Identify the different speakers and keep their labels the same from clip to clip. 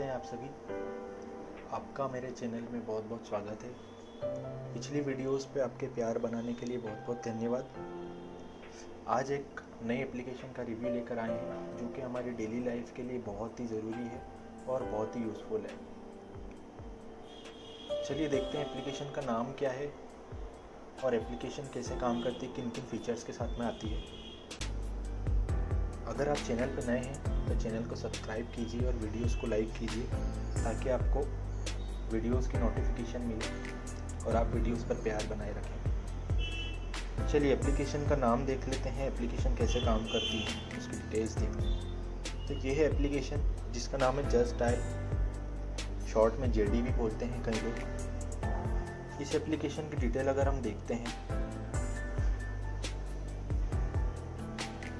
Speaker 1: कैसे हैं आप सभी। आपका मेरे चैनल में बहुत बहुत स्वागत है। पिछली वीडियोस पे आपके प्यार बनाने के लिए बहुत बहुत धन्यवाद। आज एक नई एप्लीकेशन का रिव्यू लेकर आए हैं, जो कि हमारी डेली लाइफ के लिए बहुत ही ज़रूरी है और बहुत ही यूज़फुल है। चलिए देखते हैं एप्लीकेशन का नाम क्या है और एप्लीकेशन कैसे काम करती है किन किन फीचर्स के साथ में आती है। अगर आप चैनल पर नए हैं तो चैनल को सब्सक्राइब कीजिए और वीडियोस को लाइक कीजिए ताकि आपको वीडियोस की नोटिफिकेशन मिले और आप वीडियोस पर प्यार बनाए रखें। चलिए एप्लीकेशन का नाम देख लेते हैं। एप्लीकेशन कैसे काम करती है, उसकी डिटेल्स देखते हैं तो ये है एप्लीकेशन जिसका नाम है जस्ट डायल शॉर्ट में जे भी बोलते हैं कई लोग। इस एप्लीकेशन की डिटेल अगर हम देखते हैं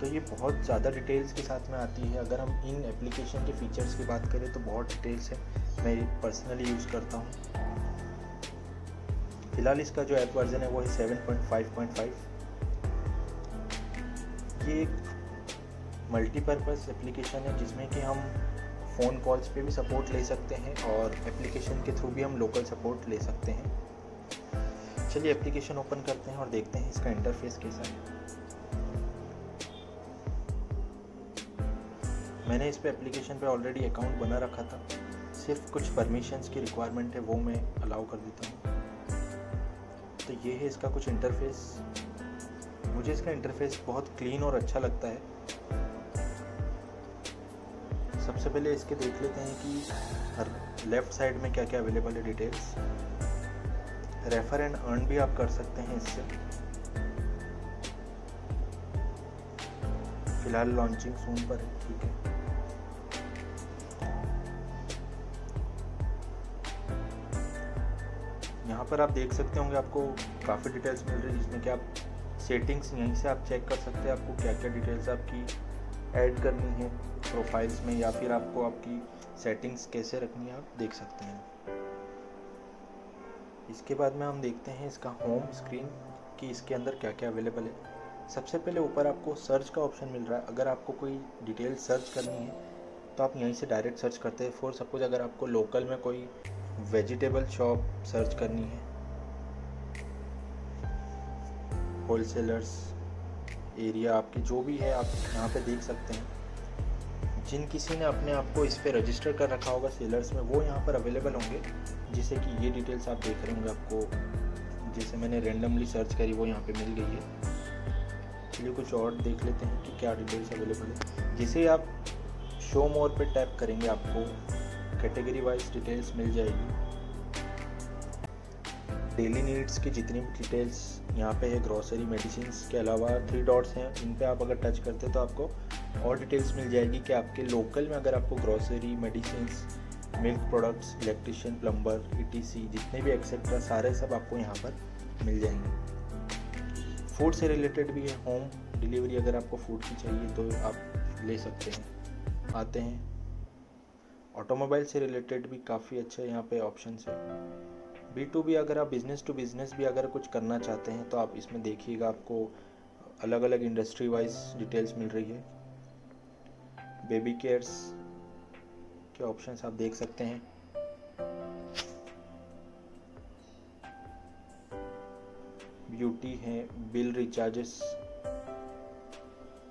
Speaker 1: तो ये बहुत ज़्यादा डिटेल्स के साथ में आती है। अगर हम इन एप्लीकेशन के फीचर्स की बात करें तो बहुत डिटेल्स है। मैं पर्सनली यूज़ करता हूँ। फ़िलहाल इसका जो ऐप वर्जन है, वो है 7.5.5 ये एक मल्टीपर्पज़ एप्लीकेशन है, जिसमें कि हम फ़ोन कॉल्स पे भी सपोर्ट ले सकते हैं और एप्लीकेशन के थ्रू भी हम लोकल सपोर्ट ले सकते हैं। चलिए एप्लीकेशन ओपन करते हैं और देखते हैं इसका इंटरफेस कैसा है। मैंने इस पे एप्लीकेशन पे ऑलरेडी अकाउंट बना रखा था। सिर्फ़ कुछ परमिशंस की रिक्वायरमेंट है, वो मैं अलाउ कर देता हूँ। तो ये है इसका कुछ इंटरफेस मुझे इसका इंटरफेस बहुत क्लीन और अच्छा लगता है। सबसे पहले इसके देख लेते हैं कि हर लेफ़्ट साइड में क्या क्या अवेलेबल है डिटेल्स रेफर एंड अर्न भी आप कर सकते हैं इससे। फ़िलहाल लॉन्चिंग सून पर है, ठीक है। यहाँ पर आप देख सकते होंगे आपको काफ़ी डिटेल्स मिल रही है, जिसमें कि आप सेटिंग्स यहीं से आप चेक कर सकते हैं, आपको क्या क्या डिटेल्स आपकी ऐड करनी है प्रोफाइल्स में, या फिर आपको आपकी सेटिंग्स कैसे रखनी है, आप देख सकते हैं। इसके बाद में हम देखते हैं इसका होम स्क्रीन कि इसके अंदर क्या क्या अवेलेबल है। सबसे पहले ऊपर आपको सर्च का ऑप्शन मिल रहा है। अगर आपको कोई डिटेल सर्च करनी है तो आप यहीं से डायरेक्ट सर्च करते हैं। फॉर सपोज़ अगर आपको लोकल में कोई वेजिटेबल शॉप सर्च करनी है। होलसेलर्स एरिया आपके जो भी है, आप यहाँ पे देख सकते हैं। जिन किसी ने अपने आप को इस पर रजिस्टर कर रखा होगा सेलर्स में, वो यहाँ पर अवेलेबल होंगे। जिसे कि ये डिटेल्स आप देख रहे होंगे आपको। जैसे मैंने रेंडमली सर्च करी, वो यहाँ पे मिल गई है। चलिए कुछ और देख लेते हैं कि क्या डिटेल्स अवेलेबल है। जिसे आप शो मोर पे टैप करेंगे, आपको कैटेगरी वाइज डिटेल्स मिल जाएगी। डेली नीड्स की जितनी भी डिटेल्स यहाँ पे है ग्रॉसरी मेडिसिन के अलावा थ्री डॉट्स हैं, इन पर आप अगर टच करते हैं तो आपको और डिटेल्स मिल जाएगी कि आपके लोकल में अगर आपको grocery medicine milk products electrician plumber ई जितने भी एक्सेट्रा सारे सब आपको यहाँ पर मिल जाएँगे। फ़ूड से रिलेटेड भी है होम डिलीवरी अगर आपको फ़ूड की चाहिए तो आप ले सकते हैं, आते हैं। ऑटोमोबाइल से रिलेटेड भी काफ़ी अच्छे यहाँ पे ऑप्शन है। बी टू बी अगर आप बिज़नेस टू बिज़नेस भी अगर कुछ करना चाहते हैं तो आप इसमें देखिएगा आपको अलग अलग इंडस्ट्री वाइज डिटेल्स मिल रही है। बेबी केयर्स के ऑप्शंस आप देख सकते हैं। ब्यूटी है बिल रिचार्जेस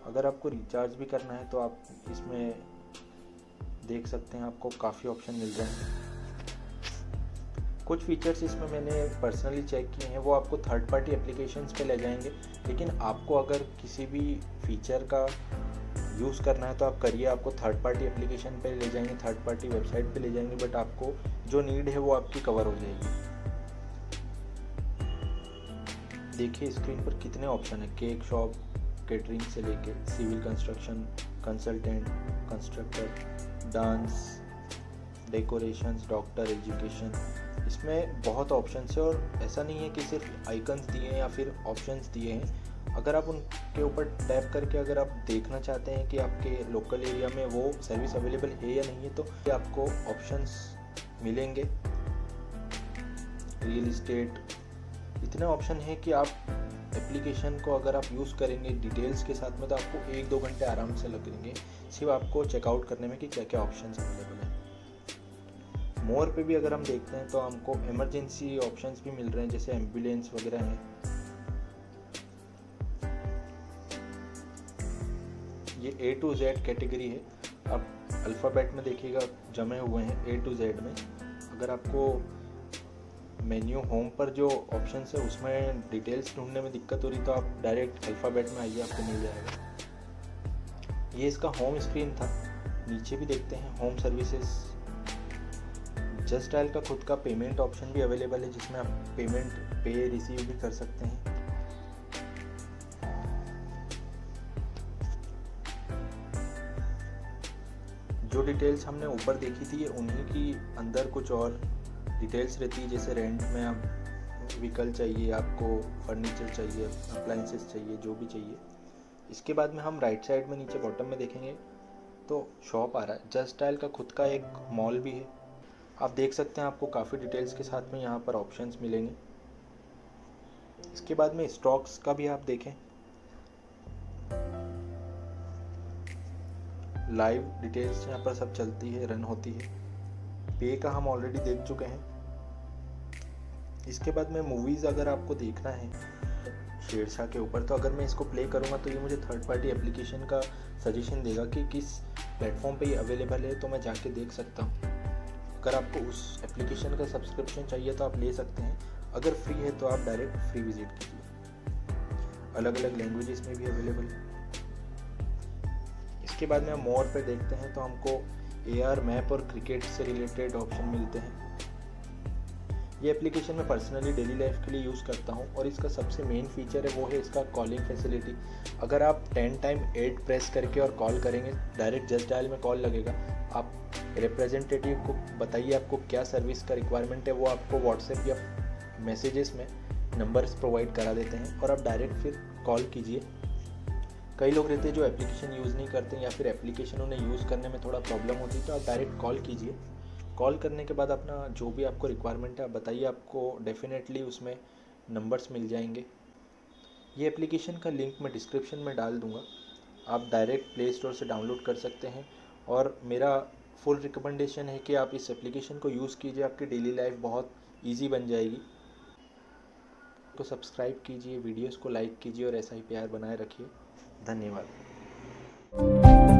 Speaker 1: अगर आपको रिचार्ज भी करना है तो आप इसमें देख सकते हैं, आपको काफ़ी ऑप्शन मिल रहे हैं। कुछ फीचर्स इसमें मैंने पर्सनली चेक किए हैं, वो आपको थर्ड पार्टी एप्लीकेशंस पे ले जाएँगे। लेकिन आपको अगर किसी भी फीचर का यूज़ करना है तो आप करिए, आपको थर्ड पार्टी एप्लीकेशन पे ले जाएँगे थर्ड पार्टी वेबसाइट पे ले जाएँगे बट आपको जो नीड है, वो आपकी कवर हो जाएगी। देखिए स्क्रीन पर कितने ऑप्शन है। केक शॉप केटरिंग से लेके civil construction consultant constructor dance decorations doctor education इसमें बहुत ऑप्शन है और ऐसा नहीं है कि सिर्फ़ आइकन्स दिए हैं या फिर ऑप्शंस दिए हैं। अगर आप उनके ऊपर टैप करके अगर आप देखना चाहते हैं कि आपके लोकल एरिया में वो सर्विस अवेलेबल है या नहीं है तो आपको ऑप्शंस मिलेंगे। रियल इस्टेट इतने ऑप्शन है कि आप एप्लीकेशन को अगर आप यूज़ करेंगे डिटेल्स के साथ में तो आपको एक दो घंटे आराम से लगेंगे सिर्फ़ आपको चेकआउट करने में कि क्या क्या ऑप्शन अवेलेबल है। मोर पे भी अगर हम देखते हैं तो हमको इमरजेंसी ऑप्शंस भी मिल रहे हैं, जैसे एंबुलेंस वगैरह हैं। ये ए टू जेड कैटेगरी है। अब अल्फ़ाबेट में देखिएगा, जमे हुए हैं ए टू जेड में। अगर आपको मेन्यू होम पर जो ऑप्शन है, उसमें डिटेल्स ढूँढने में दिक्कत हो रही तो आप डायरेक्ट अल्फ़ाबेट में आइए, आपको मिल जाएगा। ये इसका होम स्क्रीन था। नीचे भी देखते हैं होम सर्विसेज़ जस्ट डायल का खुद का पेमेंट ऑप्शन भी अवेलेबल है, जिसमें आप पेमेंट पे रिसीव भी कर सकते हैं। जो डिटेल्स हमने ऊपर देखी थी, उन्हीं की अंदर कुछ और डिटेल्स रहती है, जैसे रेंट में आप व्हीकल चाहिए, आपको फर्नीचर चाहिए अप्लाइंसेस चाहिए, जो भी चाहिए। इसके बाद में हम राइट साइड में नीचे बॉटम में देखेंगे तो शॉप आ रहा है। जस्ट स्टाइल का खुद का एक मॉल भी है। आप देख सकते हैं आपको काफ़ी डिटेल्स के साथ में यहाँ पर ऑप्शंस मिलेंगे। इसके बाद में स्टॉक्स का भी आप देखें। लाइव डिटेल्स यहाँ पर सब चलती है रन होती है। पे का हम ऑलरेडी देख चुके हैं। इसके बाद में मूवीज़ अगर आपको देखना है शेरशाह के ऊपर तो अगर मैं इसको प्ले करूँगा तो ये मुझे थर्ड पार्टी एप्लीकेशन का सजेशन देगा कि किस प्लेटफॉर्म पे ये अवेलेबल है तो मैं जाके देख सकता हूँ। अगर आपको उस एप्लीकेशन का सब्सक्रिप्शन चाहिए तो आप ले सकते हैं। अगर फ्री है तो आप डायरेक्ट फ्री विज़िट कीजिए। अलग अलग लैंग्वेजेस में भी अवेलेबल है। इसके बाद में हम मोर पे देखते हैं तो हमको ए आर मैप और क्रिकेट से रिलेटेड ऑप्शन मिलते हैं। ये एप्लीकेशन मैं पर्सनली डेली लाइफ के लिए यूज़ करता हूँ और इसका सबसे मेन फीचर है वो है इसका कॉलिंग फैसिलिटी अगर आप टेन टाइम एट प्रेस करके और कॉल करेंगे डायरेक्ट जस्ट डायल में कॉल लगेगा। आप रिप्रेजेंटेटिव को बताइए आपको क्या सर्विस का रिक्वायरमेंट है, वो आपको व्हाट्सएप या मैसेजेस में नंबर्स प्रोवाइड करा देते हैं और आप डायरेक्ट फिर कॉल कीजिए। कई लोग रहते हैं जो एप्लीकेशन यूज़ नहीं करते या फिर एप्लीकेशन उन्हें यूज़ करने में थोड़ा प्रॉब्लम होती है तो आप डायरेक्ट कॉल कीजिए। कॉल करने के बाद अपना जो भी आपको रिक्वायरमेंट है, आप बताइए, आपको डेफिनेटली उसमें नंबर्स मिल जाएँगे। ये एप्लीकेशन का लिंक मैं डिस्क्रिप्शन में डाल दूँगा। आप डायरेक्ट प्ले स्टोर से डाउनलोड कर सकते हैं। और मेरा फुल रिकमेंडेशन है कि आप इस एप्लीकेशन को यूज़ कीजिए। आपकी डेली लाइफ बहुत ईजी बन जाएगी। तो सब्सक्राइब कीजिए वीडियोस को लाइक कीजिए और ऐसा ही प्यार बनाए रखिए। धन्यवाद।